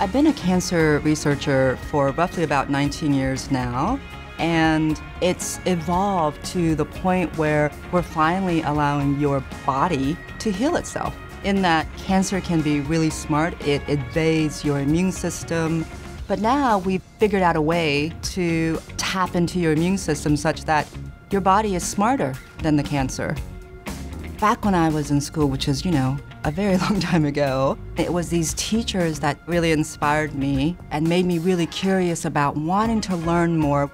I've been a cancer researcher for roughly about 19 years now, and it's evolved to the point where we're finally allowing your body to heal itself. In that, cancer can be really smart, it invades your immune system. But now we've figured out a way to tap into your immune system such that your body is smarter than the cancer. Back when I was in school, which is, you know, a very long time ago, it was these teachers that really inspired me and made me really curious about wanting to learn more.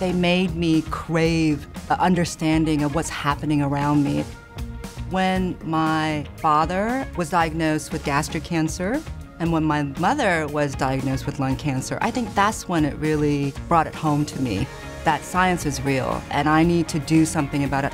They made me crave an understanding of what's happening around me. When my father was diagnosed with gastric cancer, and when my mother was diagnosed with lung cancer, I think that's when it really brought it home to me that science is real and I need to do something about it.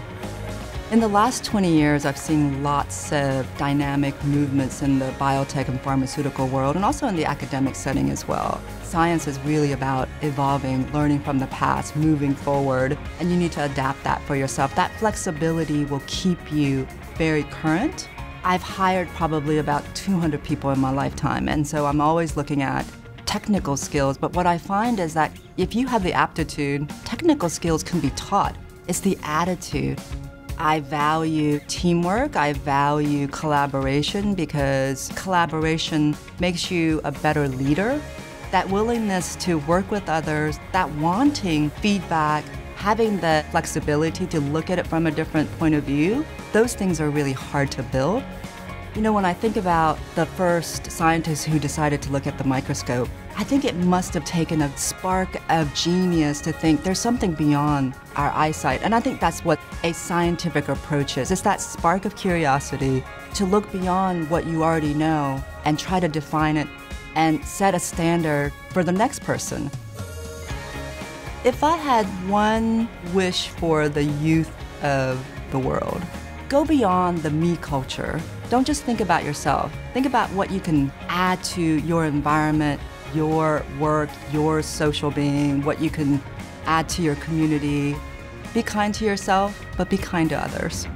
In the last 20 years, I've seen lots of dynamic movements in the biotech and pharmaceutical world, and also in the academic setting as well. Science is really about evolving, learning from the past, moving forward, and you need to adapt that for yourself. That flexibility will keep you very current. I've hired probably about 200 people in my lifetime, and so I'm always looking at technical skills. But what I find is that if you have the aptitude, technical skills can be taught. It's the attitude. I value teamwork, I value collaboration because collaboration makes you a better leader. That willingness to work with others, that wanting feedback, having the flexibility to look at it from a different point of view, those things are really hard to build. You know, when I think about the first scientists who decided to look at the microscope, I think it must have taken a spark of genius to think there's something beyond our eyesight. And I think that's what a scientific approach is. It's that spark of curiosity to look beyond what you already know and try to define it and set a standard for the next person. If I had one wish for the youth of the world, go beyond the me culture. Don't just think about yourself. Think about what you can add to your environment, your work, your social being, what you can add to your community. Be kind to yourself, but be kind to others.